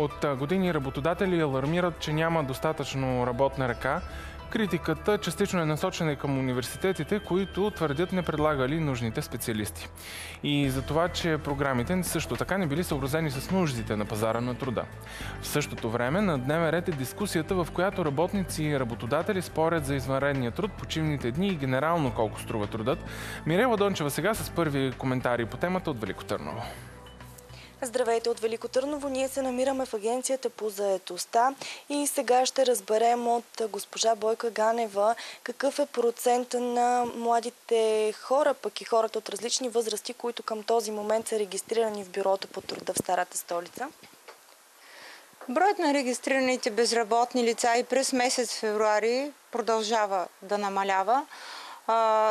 От години работодатели алармират, че няма достатъчно работна ръка. Критиката частично е насочена и към университетите, които твърдят не предлагали нужните специалисти. И за това, че програмите също така не били съобразени с нуждите на пазара на труда. В същото време на дневен ред е дискусията, в която работници и работодатели спорят за извънредния труд, почивните дни и генерално колко струва трудът. Мирела Дончева сега с първи коментари по темата от Велико Търново. Здравейте от Велико Търново. Ние се намираме в Агенцията по заетостта и сега ще разберем от госпожа Бойка Ганева какъв е процент на младите хора, пък и хората от различни възрасти, които към този момент са регистрирани в бюрото по труда в Старата столица. Броят на регистрираните безработни лица и през месец февруари продължава да намалява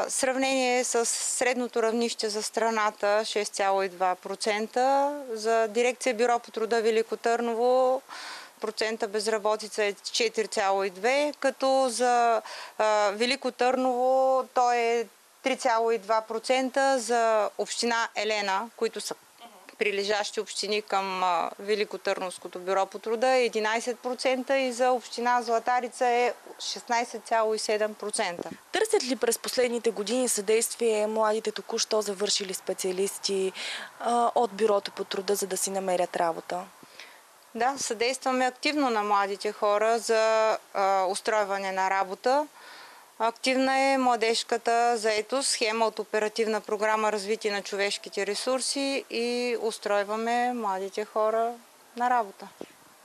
сравнение с средното равнище за страната 6,2%. За дирекция Бюро по труда Велико Търново процента безработица е 4,2%, като за Велико Търново той е 3,2% за община Елена, които са прилежащи общини към Великотърновското бюро по труда е 11% и за община Златарица е 16,7%. Търсят ли през последните години съдействие младите току-що завършили специалисти от бюрото по труда, за да си намерят работа? Да, съдействаме активно на младите хора за устройване на работа. Активна е младежката заетост, схема от оперативна програма развитие на човешките ресурси и устройваме младите хора на работа.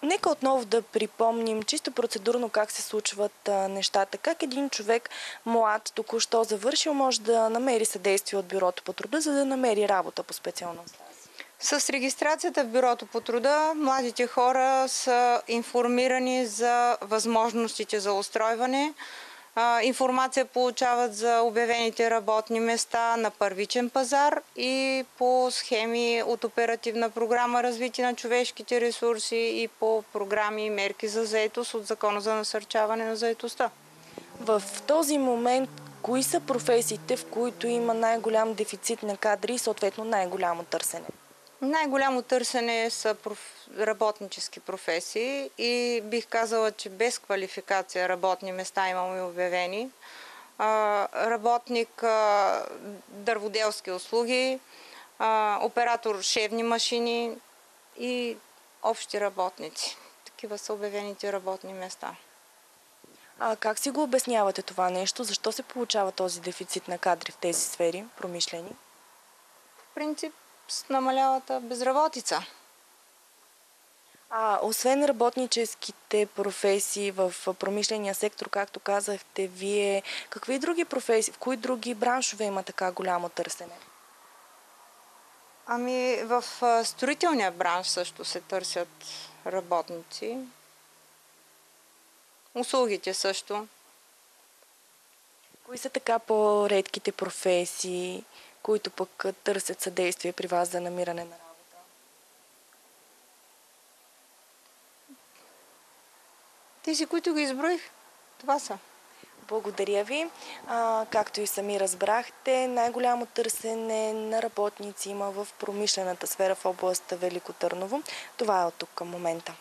Нека отново да припомним чисто процедурно как се случват а, нещата. Как един човек млад, току-що завършил, може да намери съдействие от бюрото по труда, за да намери работа по специалност? С регистрацията в бюрото по труда младите хора са информирани за възможностите за устройване, информация получават за обявените работни места на първичен пазар и по схеми от оперативна програма развитие на човешките ресурси и по програми и мерки за заетост от Закона за насърчаване на заетостта. В този момент кои са професиите, в които има най-голям дефицит на кадри и съответно най-голямо търсене? Най-голямо търсене са проф... работнически професии и бих казала, че без квалификация работни места имаме обявени. А, работник а, дърводелски услуги, а, оператор шевни машини и общи работници. Такива са обявените работни места. А как си го обяснявате това нещо? Защо се получава този дефицит на кадри в тези сфери, промишлени? В принцип с намалялата безработица. А, освен работническите професии в промишления сектор, както казахте вие, какви други професии, в кои други браншове има така голямо търсене? Ами в строителния бранш също се търсят работници. Услугите също. Кои са така по-редките професии? Които пък търсят съдействие при вас за намиране на работа? Тези, които ги изброих, това са. Благодаря ви. А, както и сами разбрахте, най-голямо търсене на работници има в промишлената сфера в областта Велико Търново. Това е от тук към момента.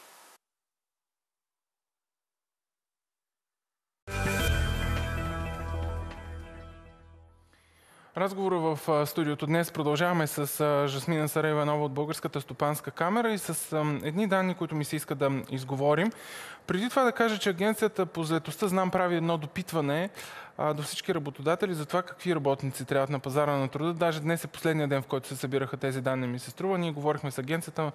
Разговора в студиото днес продължаваме с Жасмина Сарева Нова от Българската стопанска камера и с едни данни, които ми се иска да изговорим. Преди това да кажа, че Агенцията по заедостта, знам, прави едно допитване до всички работодатели за това какви работници трябват на пазара на труда. Даже днес е последния ден, в който се събираха тези данни, ми се струва. Ние говорихме с агенцията,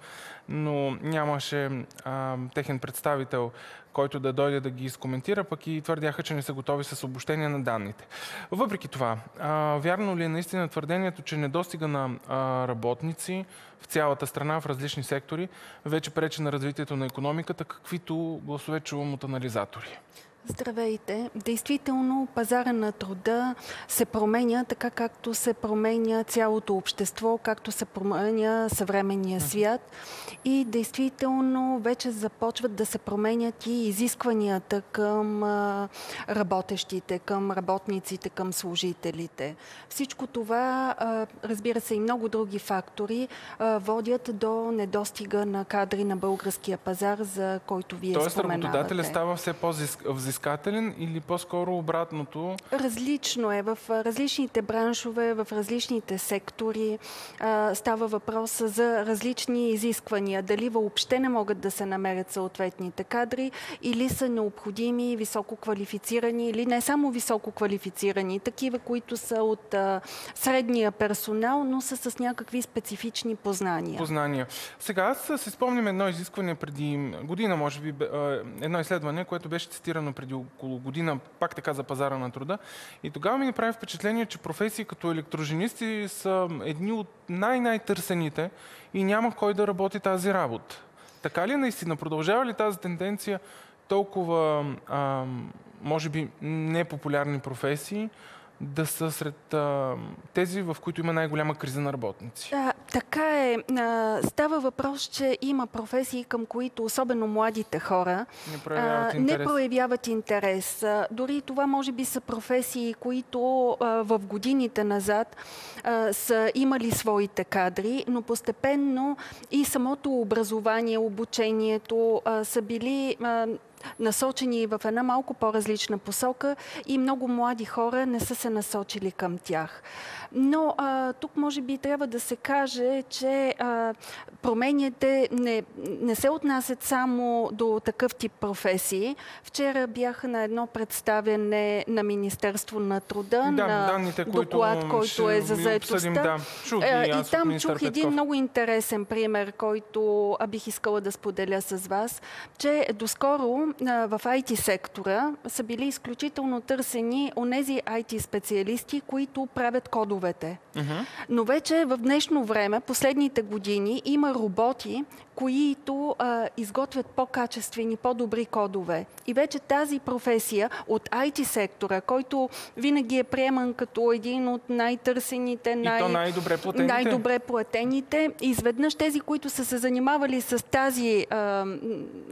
но нямаше а, техен представител, който да дойде да ги изкоментира, пък и твърдяха, че не са готови с обобщение на данните. Въпреки това, а, вярно ли е наистина твърдението, че недостига на а, работници в цялата страна, в различни сектори, вече пречи на развитието на економиката, каквито гласове чувам от анализатори? Здравейте! Действително пазара на труда се променя така както се променя цялото общество, както се променя съвременния свят и действително вече започват да се променят и изискванията към работещите, към работниците, към служителите. Всичко това, разбира се и много други фактори, водят до недостига на кадри на българския пазар, за който вие Тоест, споменавате. Тоест работодателя става все по-взискателен взискателен или по-скоро обратното? Различно е. В различните браншове, в различните сектори а, става въпрос за различни изисквания. Дали въобще не могат да се намерят съответните кадри или са необходими високо квалифицирани или не само високо квалифицирани, такива, които са от а, средния персонал, но са с някакви специфични познания. Познания. Сега аз си спомням едно изискване преди година, може би, едно изследване, което беше цитирано преди около година, пак така за пазара на труда. И тогава ми направи впечатление, че професии като електроженисти са едни от най-най-търсените и няма кой да работи тази работа. Така ли наистина? Продължава ли тази тенденция толкова, а, може би, непопулярни професии да са сред а, тези, в които има най-голяма криза на работници. Да, така е. А, става въпрос, че има професии, към които особено младите хора не проявяват интерес. Не проявяват интерес. А, дори това може би са професии, които а, в годините назад а, са имали своите кадри, но постепенно и самото образование, обучението а, са били а, насочени в една малко по-различна посока и много млади хора не са се насочили към тях. Но а, тук може би трябва да се каже, че а, промените не, не се отнасят само до такъв тип професии. Вчера бях на едно представяне на Министерство на труда, да, на данните, доклад, които който е за заедостта. Да. Чух и, там чух Петков. един много интересен пример, който бих искала да споделя с вас, че доскоро в IT сектора са били изключително търсени онези IT специалисти, които правят кодовете. Uh-huh. Но вече в днешно време, последните години, има роботи, които а, изготвят по-качествени, по-добри кодове. И вече тази професия от IT сектора, който винаги е приеман като един от най-търсените, най- най-добре платените. най-добре платените, изведнъж тези, които са се занимавали с тази а,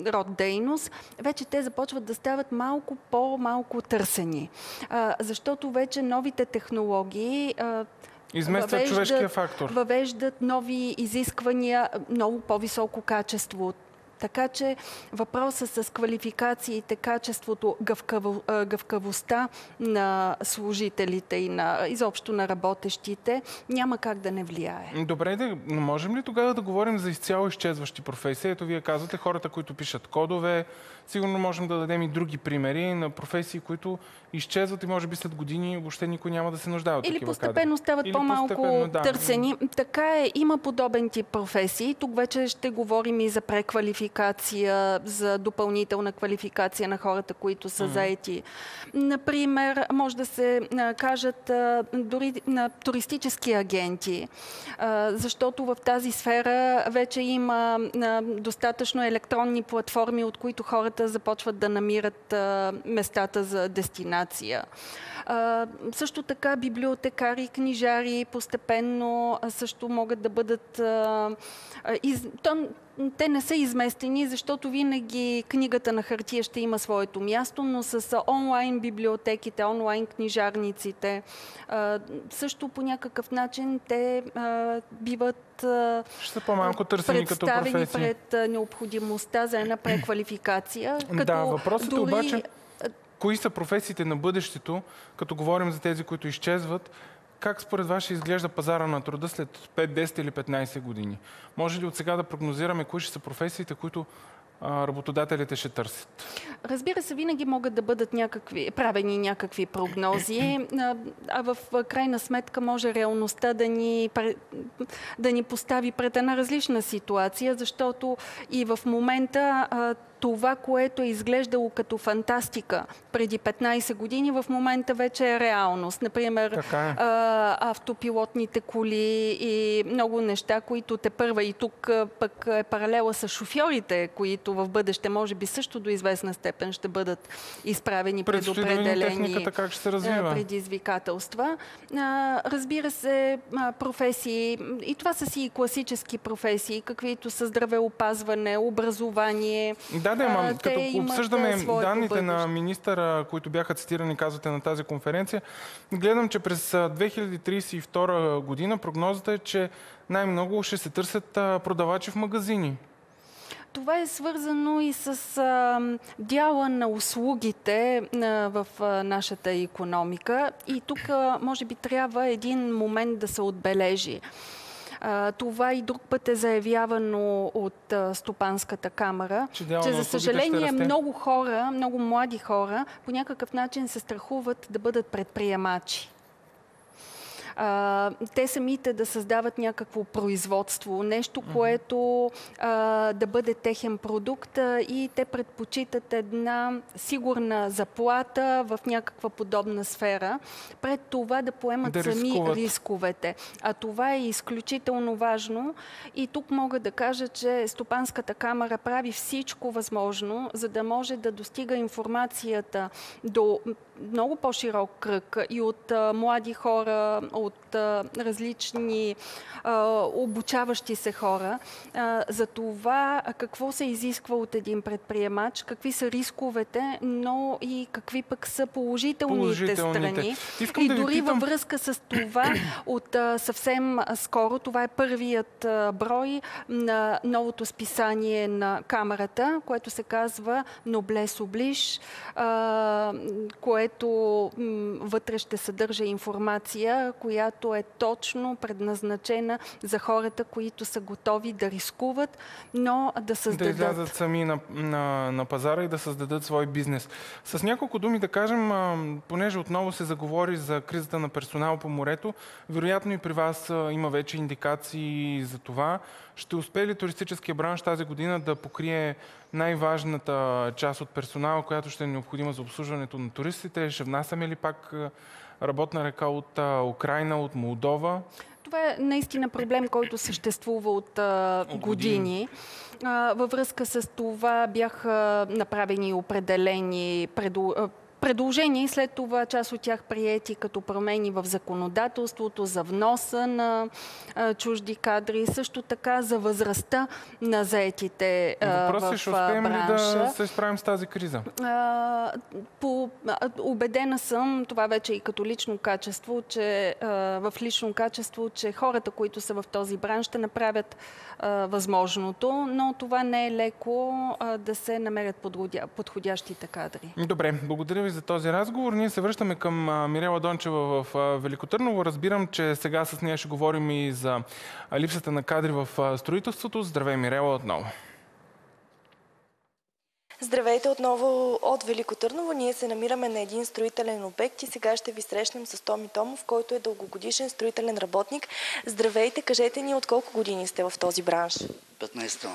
род дейност, вече те започват да стават малко по-малко търсени. А, защото вече новите технологии а, Изместват човешкия фактор. Въвеждат нови изисквания, много по-високо качество. Така че въпроса с квалификациите, качеството, гъвкаво, гъвкавостта на служителите и на, изобщо на работещите няма как да не влияе. Добре, да, но можем ли тогава да говорим за изцяло изчезващи професии? Ето вие казвате хората, които пишат кодове. Сигурно можем да дадем и други примери на професии, които изчезват и може би след години въобще никой няма да се нуждае от Или постепенно кадри. стават по-малко да. търсени. Така е, има подобен тип професии. Тук вече ще говорим и за преквалификация, за допълнителна квалификация на хората, които са заети. Например, може да се кажат дори на туристически агенти, защото в тази сфера вече има достатъчно електронни платформи, от които хората започват да намират местата за дестинация също така библиотекари, книжари постепенно също могат да бъдат... То, те не са изместени, защото винаги книгата на хартия ще има своето място, но с онлайн библиотеките, онлайн книжарниците, също по някакъв начин те биват ще по-малко търсени като професии. пред необходимостта за една преквалификация. Като да, въпросът е дори... обаче кои са професиите на бъдещето, като говорим за тези, които изчезват, как според вас ще изглежда пазара на труда след 5, 10 или 15 години? Може ли от сега да прогнозираме кои ще са професиите, които работодателите ще търсят? Разбира се, винаги могат да бъдат някакви, правени някакви прогнози, а в крайна сметка може реалността да ни, да ни постави пред една различна ситуация, защото и в момента това, което е изглеждало като фантастика преди 15 години, в момента вече е реалност. Например, е. автопилотните коли и много неща, които те първа и тук пък е паралела с шофьорите, които в бъдеще може би също до известна степен степен ще бъдат изправени пред определени как ще се развива. предизвикателства. Разбира се, професии, и това са си и класически професии, каквито са здравеопазване, образование. Да, да, ма, като обсъждаме данните бъдеще. на министъра, които бяха цитирани, казвате, на тази конференция, гледам, че през 2032 година прогнозата е, че най-много ще се търсят продавачи в магазини. Това е свързано и с а, дяла на услугите а, в а, нашата економика. И тук, а, може би, трябва един момент да се отбележи. Това и друг път е заявявано от Стопанската камера, че, че за съжаление много хора, много млади хора по някакъв начин се страхуват да бъдат предприемачи а, те самите да създават някакво производство, нещо, което а, да бъде техен продукт а, и те предпочитат една сигурна заплата в някаква подобна сфера, пред това да поемат да сами рискуват. рисковете. А това е изключително важно и тук мога да кажа, че Стопанската камера прави всичко възможно, за да може да достига информацията до много по-широк кръг и от а, млади хора, от а, различни обучаващи се хора за това какво се изисква от един предприемач, какви са рисковете, но и какви пък са положителните, положителните. страни. Искам и да дори питам... във връзка с това от съвсем скоро, това е първият брой на новото списание на камерата, което се казва а, което което вътре ще съдържа информация, която е точно предназначена за хората, които са готови да рискуват, но да създадат... Да излязат сами на, на, на пазара и да създадат свой бизнес. С няколко думи да кажем, понеже отново се заговори за кризата на персонал по морето, вероятно и при вас има вече индикации за това. Ще успее ли туристическия бранш тази година да покрие най-важната част от персонала, която ще е необходима за обслужването на туристите? Ще внасяме ли пак работна ръка от Украина, от Молдова? Това е наистина проблем, който съществува от, от години. Във връзка с това бяха направени определени предо предложения и след това част от тях приети като промени в законодателството за вноса на а, чужди кадри, също така за възрастта на заетите а, Въпрос е, ще успеем бранша. ли да се справим с тази криза? А, по, убедена съм, това вече и като лично качество, че в лично качество, че хората, които са в този бранш, ще направят възможното, но това не е леко да се намерят подходя, подходящите кадри. Добре, благодаря ви за този разговор. Ние се връщаме към Мирела Дончева в Великотърново. Разбирам, че сега с нея ще говорим и за липсата на кадри в строителството. Здравей, Мирела, отново. Здравейте отново от Велико Търново. Ние се намираме на един строителен обект и сега ще ви срещнем с Томи Томов, който е дългогодишен строителен работник. Здравейте, кажете ни от колко години сте в този бранш? 15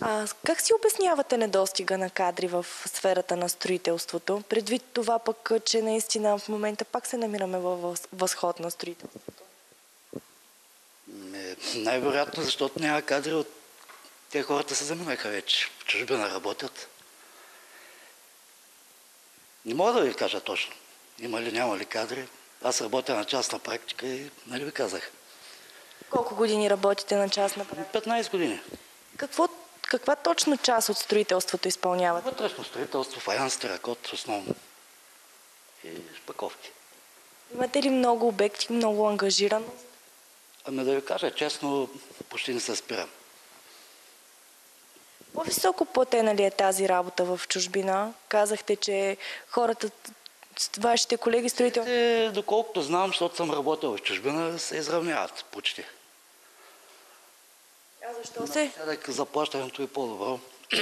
а, как си обяснявате недостига на кадри в сферата на строителството? Предвид това пък, че наистина в момента пак се намираме в възход на строителството. Най-вероятно, защото няма кадри от... Те хората се заминаха вече. В чужбина работят. Не мога да ви кажа точно. Има ли, няма ли кадри. Аз работя на частна практика и нали ви казах. Колко години работите на частна практика? 15 години. Какво каква точно част от строителството изпълнявате? Вътрешно строителство, фаянс, теракот, основно. И шпаковки. Имате ли много обекти, много ангажираност? Ами да ви кажа честно, почти не се спирам. По-високо платена ли е тази работа в чужбина? Казахте, че хората, вашите колеги строители... Доколкото знам, защото съм работил в чужбина, се изравняват почти. Защо се? Сядък заплащането е по-добро.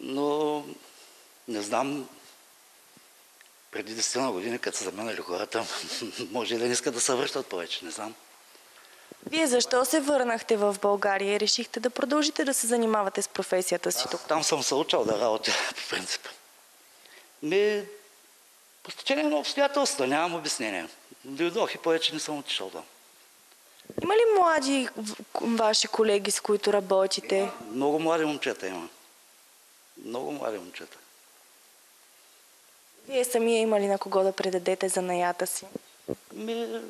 Но не знам, преди 10 години, като са заменали хората, може и да не искат да се връщат повече, не знам. Вие защо се върнахте в България и решихте да продължите да се занимавате с професията си тук? Там съм се учил да работя, по принцип. Ми, по стечение на обстоятелства, нямам обяснение. Дойдох и повече не съм отишъл там. Има ли млади ваши колеги, с които работите? Много млади момчета има. Много млади момчета. Вие самия има ли на кого да предадете занаята си? Ми,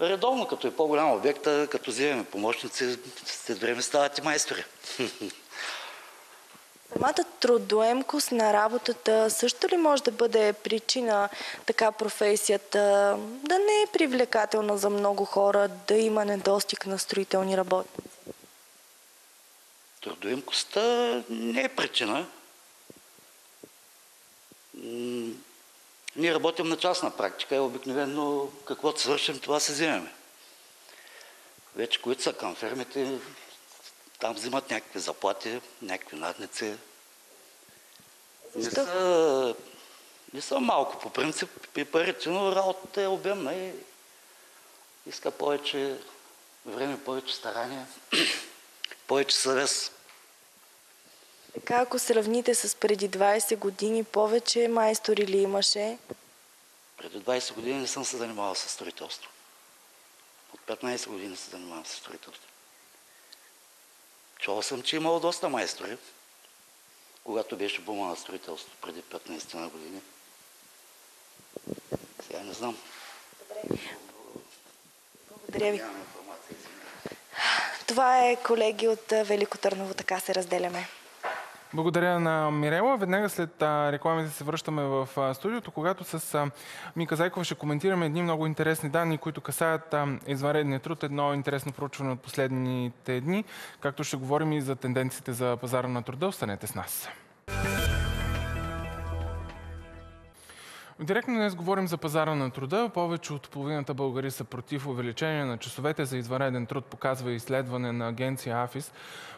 редовно, като е по-голям обект, като вземем помощници, след време стават и майстори. Самата трудоемкост на работата също ли може да бъде причина така професията да не е привлекателна за много хора, да има недостиг на строителни работници? Трудоемкостта не е причина. Ние работим на частна практика и обикновено каквото свършим, това се вземеме. Вече които са към фермите, там взимат някакви заплати, някакви надници. Не са, не са малко по принцип и парите, но работата е обемна и иска повече време, повече старание, повече съвест. Така, ако сравните с преди 20 години, повече майстори ли имаше? Преди 20 години не съм се занимавал с строителство. От 15 години се занимавам с строителство. Чувал съм, че имало доста майстори, когато беше бума на строителство преди 15 на години. Сега не знам. Добре. Благодаря ви. Това е колеги от Велико Търново, така се разделяме. Благодаря на Мирела. Веднага след рекламите се връщаме в студиото, когато с Мика Зайкова ще коментираме едни много интересни данни, които касаят извънредния труд. Едно интересно проучване от последните дни, както ще говорим и за тенденциите за пазара на труда. Останете с нас. Директно днес говорим за пазара на труда. Повече от половината българи са против увеличение на часовете за извънреден труд, показва изследване на агенция АФИС.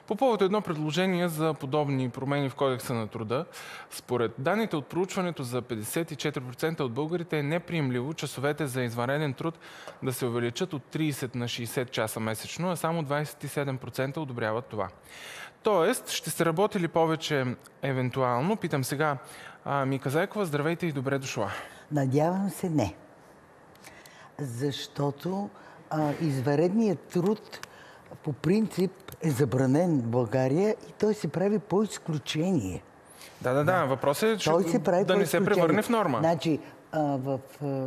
По повод едно предложение за подобни промени в Кодекса на труда, според данните от проучването за 54% от българите е неприемливо часовете за извънреден труд да се увеличат от 30 на 60 часа месечно, а само 27% одобряват това. Тоест, ще сте работили повече евентуално. Питам сега, а, Мика Зайкова, здравейте и добре дошла. Надявам се не. Защото а, изваредният труд по принцип е забранен в България и той се прави по изключение. Да, да, да. да. Въпросът е, че той се прави да не се превърне в норма. Значи, а, в, а,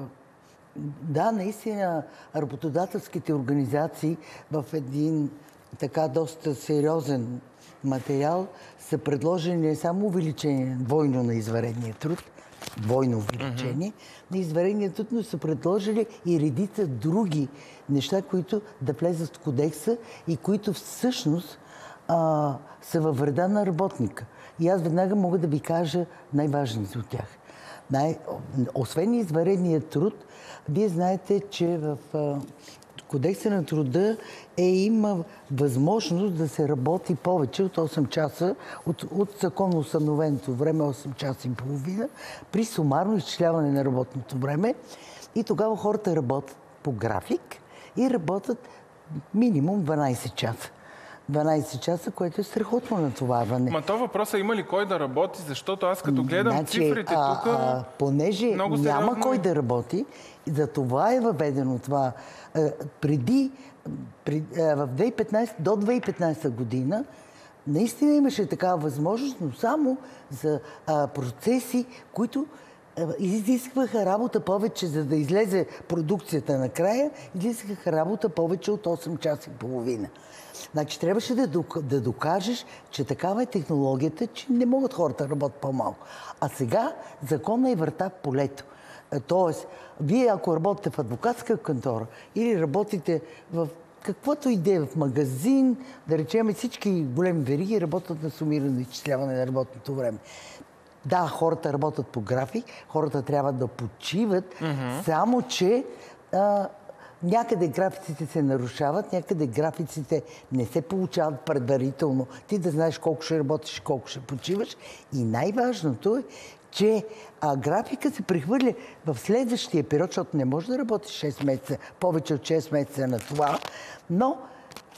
да, наистина работодателските организации в един така доста сериозен материал са предложени не само увеличение двойно на изваредния труд, двойно увеличение mm-hmm. на изваредния труд, но са предложили и редица други неща, които да влезат в кодекса и които всъщност а, са във вреда на работника. И аз веднага мога да ви кажа най-важните от тях. Най- освен изваредния труд, вие знаете, че в а, Кодекса на труда е има възможност да се работи повече от 8 часа, от, от законно установеното време 8 часа и половина, при сумарно изчисляване на работното време. И тогава хората работят по график и работят минимум 12 часа. 12 часа, което е страхотно натоварване. Ма то въпросът е има ли кой да работи, защото аз като гледам значи, цифрите тук... Понеже много няма кой да работи, за това е въведено това. Преди, преди в 2015, до 2015 година, наистина имаше такава възможност, но само за а, процеси, които изискваха работа повече, за да излезе продукцията накрая, изискваха работа повече от 8 часа и половина. Значи трябваше да, да докажеш, че такава е технологията, че не могат хората да работят по-малко. А сега закона е върта в полето. Е, тоест, вие ако работите в адвокатска кантора или работите в каквото иде в магазин, да речем всички големи вериги работят на сумирано изчисляване на работното време. Да, хората работят по график, хората трябва да почиват, mm-hmm. само че а, някъде графиците се нарушават, някъде графиците не се получават предварително. Ти да знаеш колко ще работиш, колко ще почиваш. И най-важното е, че а, графика се прехвърля в следващия период, защото не може да работиш 6 месеца, повече от 6 месеца на това, но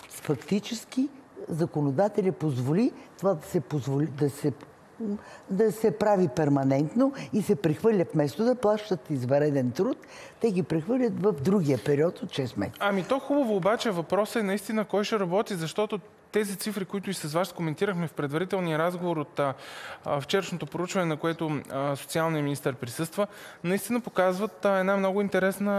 фактически законодателя позволи това да се, позволи, да се да се прави перманентно и се прехвърля вместо да плащат извареден труд, те ги прехвърлят в другия период от 6 месеца. Ами то хубаво, обаче въпросът е наистина кой ще работи, защото тези цифри, които и с вас коментирахме в предварителния разговор от а, вчерашното проучване, на което а, социалният министр присъства, наистина показват а, една много интересна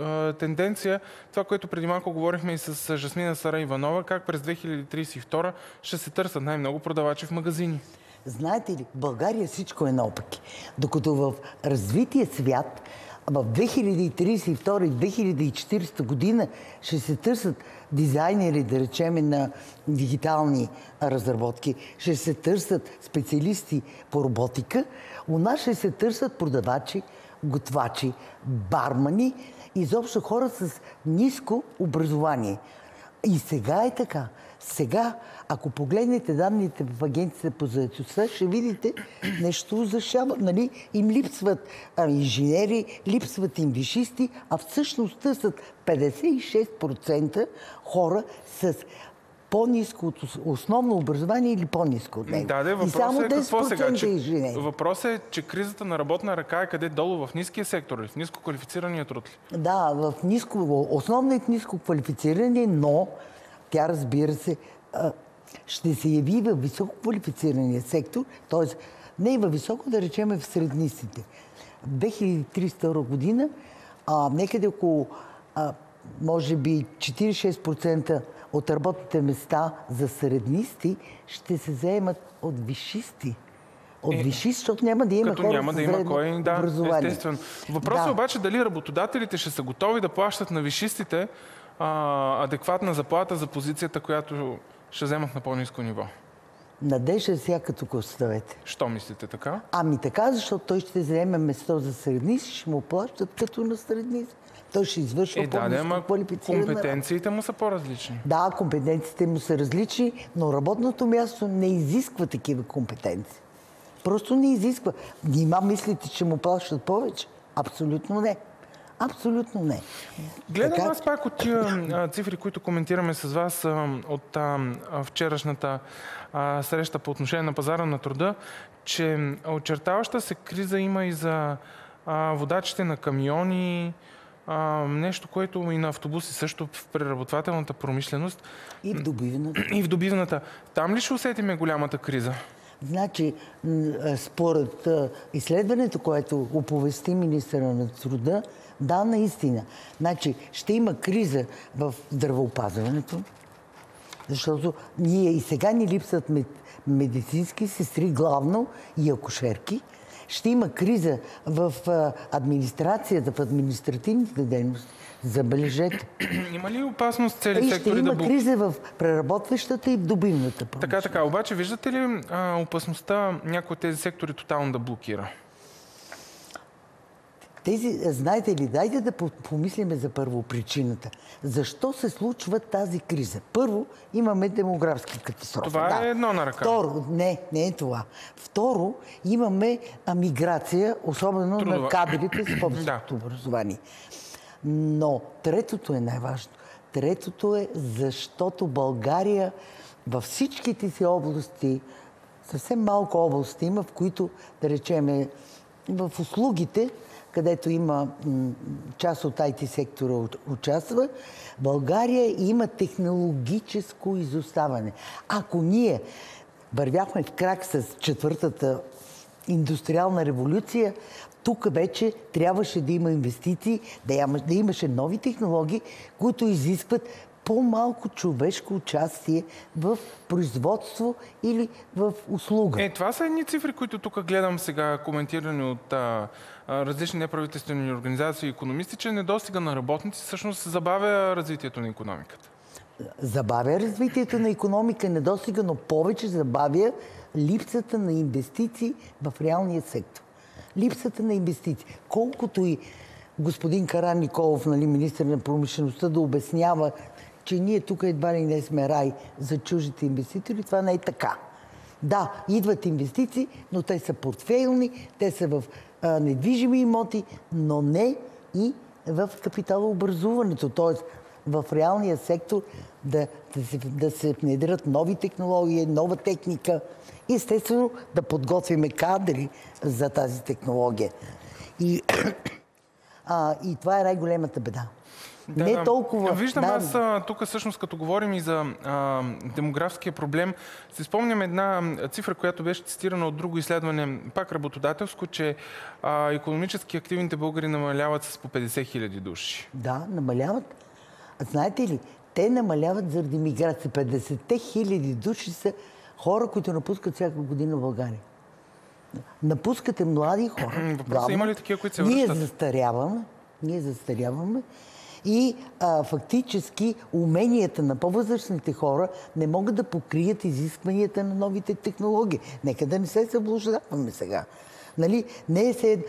а, тенденция. Това, което преди малко говорихме и с Жасмина Сара Иванова, как през 2032 ще се търсят най-много продавачи в магазини. Знаете ли, в България всичко е наопаки. Докато в развития свят в 2032 и 2040 година ще се търсят дизайнери, да речеме, на дигитални разработки, ще се търсят специалисти по роботика, у нас ще се търсят продавачи, готвачи, бармани, изобщо хора с ниско образование. И сега е така. Сега, ако погледнете данните в агенцията по заедостта, ще видите нещо зашава. Нали? Им липсват а, инженери, липсват им вишисти, а всъщност търсят 56% хора с по-низко от основно образование или по-низко от него. Да, да, въпросът само е какво сега? Че, въпросът е, че кризата на работна ръка е къде долу в ниския сектор или в ниско квалифицирания труд ли? Да, в ниско, основно е в ниско квалифициране, но тя, разбира се, ще се яви в високо квалифицирания сектор, т.е. не във високо, да речеме в средниците. В 2032 година а, некъде около а, може би 46% от работните места за среднисти ще се заемат от вишисти. От е, вишисти, защото няма да има като хора няма да има кой, да, образование. естествено. Въпросът да. е обаче дали работодателите ще са готови да плащат на вишистите а, адекватна заплата за позицията, която ще вземат на по-низко ниво. Надежда сега тук оставете. Що мислите така? Ами така, защото той ще вземе место за средниц и ще му плащат като на средниц. Той ще извършва е, да, по-низко квалифицирана компетенциите му са по-различни. Да, компетенциите му са различни, но работното място не изисква такива компетенции. Просто не изисква. Нима мислите, че му плащат повече? Абсолютно не. Абсолютно не. Гледам така... аз пак от тия цифри, които коментираме с вас от а, вчерашната а, среща по отношение на пазара на труда, че очертаваща се криза има и за а, водачите на камиони, а, нещо, което и на автобуси също в преработвателната промишленост. И в добивната. И в добивната. Там ли ще усетиме голямата криза? Значи, според изследването, което оповести министъра на труда, да, наистина. Значи, ще има криза в здравеопазването, защото ние и сега ни липсват медицински сестри главно и акушерки. Ще има криза в администрацията, в административните дейности. Забележете. Има ли опасност цели и сектори да... има да... криза в преработващата и в добивната промишленост. Така, така. Обаче виждате ли а, опасността някои от тези сектори тотално да блокира? Тези, знаете ли, дайте да помислиме за първопричината. Защо се случва тази криза? Първо, имаме демографска катастрофа. Това да. е едно на ръка. Второ, не, не е това. Второ, имаме миграция, особено Трудова. на кадрите с по-високото да. образование. Но третото е най-важно. Третото е защото България във всичките си области, съвсем малко области има, в които, да речеме, в услугите, където има част от IT сектора участва, България има технологическо изоставане. Ако ние вървяхме в крак с четвъртата индустриална революция, тук вече трябваше да има инвестиции, да, имаше нови технологии, които изискват по-малко човешко участие в производство или в услуга. Е, това са едни цифри, които тук гледам сега, коментирани от а, различни неправителствени организации и економисти, че недостига на работници всъщност забавя развитието на економиката. Забавя развитието на економика, недостига, но повече забавя липсата на инвестиции в реалния сектор. Липсата на инвестиции. Колкото и господин Каран Николов, нали, министър на промишлеността, да обяснява, че ние тук едва ли не сме рай за чужите инвеститори. Това не е така. Да, идват инвестиции, но те са портфейлни, те са в а, недвижими имоти, но не и в капиталообразуването, т.е. в реалния сектор да, да, се, да се внедрят нови технологии, нова техника. И естествено да подготвиме кадри за тази технология. И, а, и това е най-големата беда. Да, не толкова. Виждам, да. аз тук всъщност като говорим и за а, демографския проблем, си спомням една цифра, която беше цитирана от друго изследване, пак работодателско, че а, економически активните българи намаляват с по 50 хиляди души. Да, намаляват. А знаете ли, те намаляват заради миграция. 50 хиляди души са хора, които напускат всяка година в България. Напускате млади хора. Въпросът има ли такива, които се връщат? Ние застаряваме. Ние застаряваме. И а, фактически уменията на по-възрастните хора не могат да покрият изискванията на новите технологии. Нека да не се заблуждаваме сега. Нали? Не е се...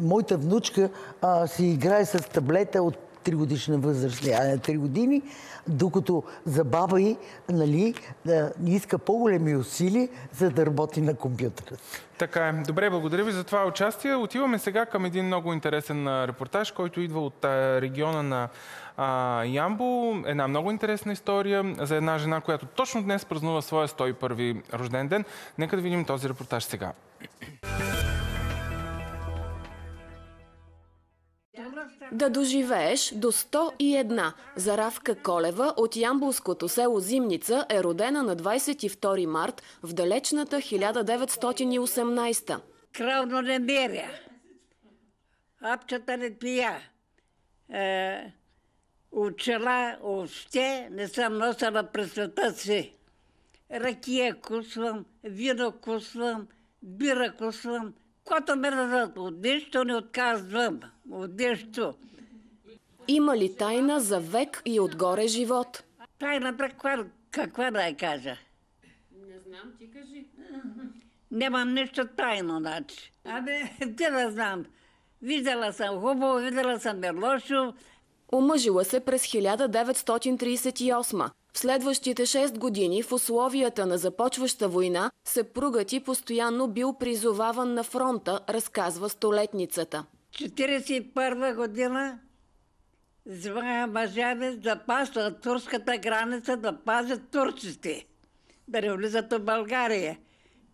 Моята внучка а, си играе с таблета от 3 годишна възраст, а на 3 години, докато за баба й нали, да, иска по-големи усилия, за да работи на компютъра. Така е. Добре, благодаря ви за това участие. Отиваме сега към един много интересен репортаж, който идва от региона на а, Ямбо. Една много интересна история за една жена, която точно днес празнува своя 101 рожден ден. Нека да видим този репортаж сега. Да доживееш до 101. Заравка Колева от ямбулското село Зимница е родена на 22 март в далечната 1918. Кравно не меря. Апчата не пия. Е, учила още не съм носила през света си. Ракия кусвам, вино кусвам, бира кусвам – Кото ме дадат, от нищо не отказвам. От нищо. Има ли тайна за век и отгоре живот? Тайна каква, каква да я кажа? Не знам, ти кажи. Нямам нищо тайно, значи. Абе, те да знам. Виждала съм хубаво, видела съм е лошо. Омъжила се през 1938. В следващите 6 години в условията на започваща война съпругът ти постоянно бил призоваван на фронта, разказва столетницата. 1941 година звъня мъжа да пасват турската граница, да пазят турците, да не влизат в България.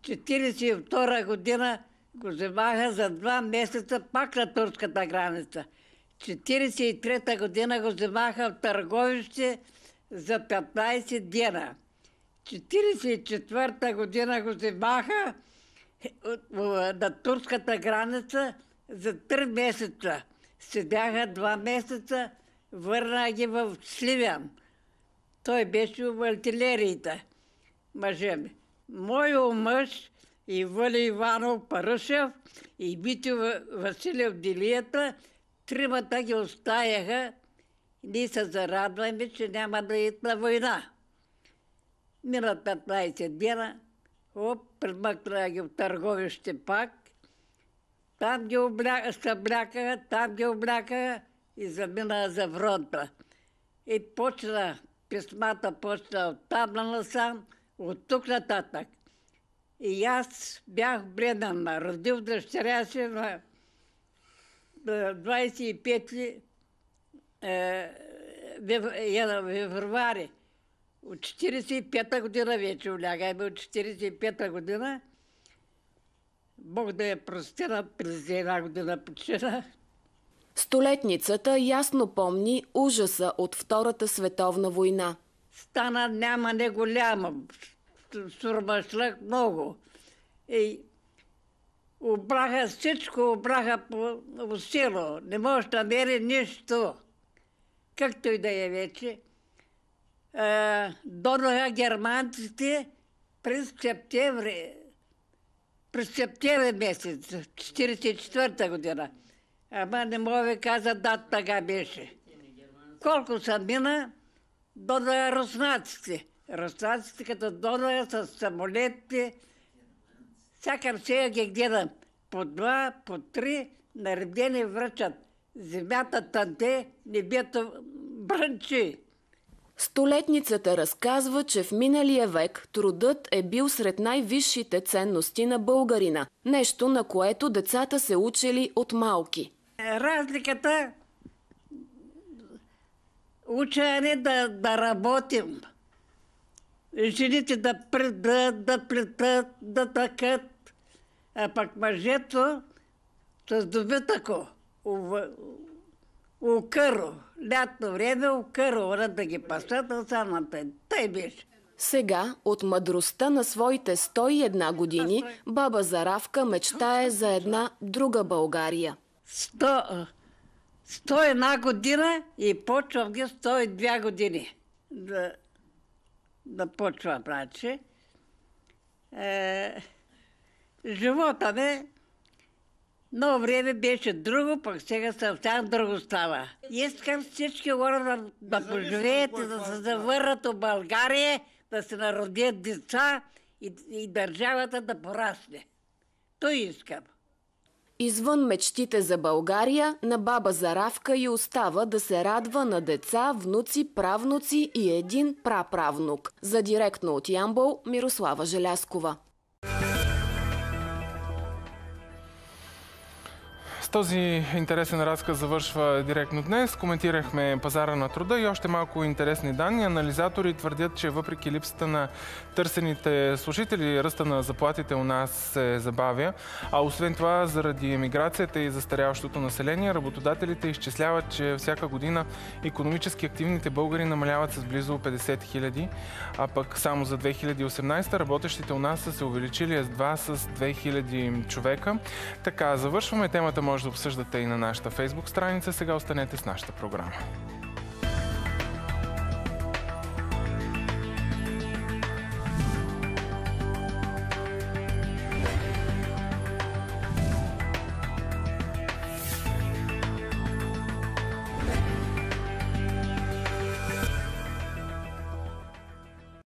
1942 година го вземаха за два месеца пак на турската граница. 1943 година го вземаха в търговище за 15 дена. 1944 година го вземаха на турската граница за 3 месеца. Седяха два месеца, върна ги в Сливян. Той беше в артилерията, мъже ми. Мой мъж и Вали Иванов Парушев и Митю Василев Дилията, тримата ги оставяха ние се зарадваме, че няма да на война. Минат 15 дена, оп, предмъкна ги в търговище пак. Там ги облякаха, там ги облякаха и замина за фронта. И почна, писмата почна от там на насам, от тук нататък. И аз бях бременна, родил дъщеря си на 25 февруари. От 45-та година вече влягаме, от 45-та година. Бог да я простира, през една година почина. Столетницата ясно помни ужаса от Втората световна война. Стана няма не голяма, сурмашлък много. И обраха всичко, обраха по, село. Не може да намери нищо както и да е вече, дойдоха германците през септември, през септември месец, 1944 година. Ама не мога да кажа дата така беше. Колко са мина, дойдоха руснаците. Руснаците като дойдоха с самолетите, всяка сега ги гледам. По два, по три, наредени връчат земята танте, небето брънчи. Столетницата разказва, че в миналия век трудът е бил сред най-висшите ценности на българина. Нещо, на което децата се учили от малки. Разликата учене да, да работим. Жените да предат, да плетат, да такът. А пък мъжето с добитъко укъро, лятно време укървара да ги пасат, а самата. Тъй беше. Сега, от мъдростта на своите 101 години, баба Заравка мечтае за една друга България. Сто, 101 година и почвам ги 102 години да, да почва, значи. Е, живота ми но време беше друго, пък сега съвсем друго става. Искам всички хора да, да поживеят и да се завърнат в България, да се народят деца и, и държавата да порасне. Той искам. Извън мечтите за България, на баба Заравка и остава да се радва на деца, внуци, правнуци и един праправнук. За директно от Ямбол, Мирослава Желяскова. Този интересен разказ завършва директно днес. Коментирахме пазара на труда и още малко интересни данни. Анализатори твърдят, че въпреки липсата на търсените служители, ръста на заплатите у нас се забавя. А освен това, заради емиграцията и застаряващото население, работодателите изчисляват, че всяка година економически активните българи намаляват с близо 50 хиляди, а пък само за 2018 работещите у нас са се увеличили едва с 2000 човека. Така, завършваме темата, може може да обсъждате и на нашата фейсбук страница. Сега останете с нашата програма.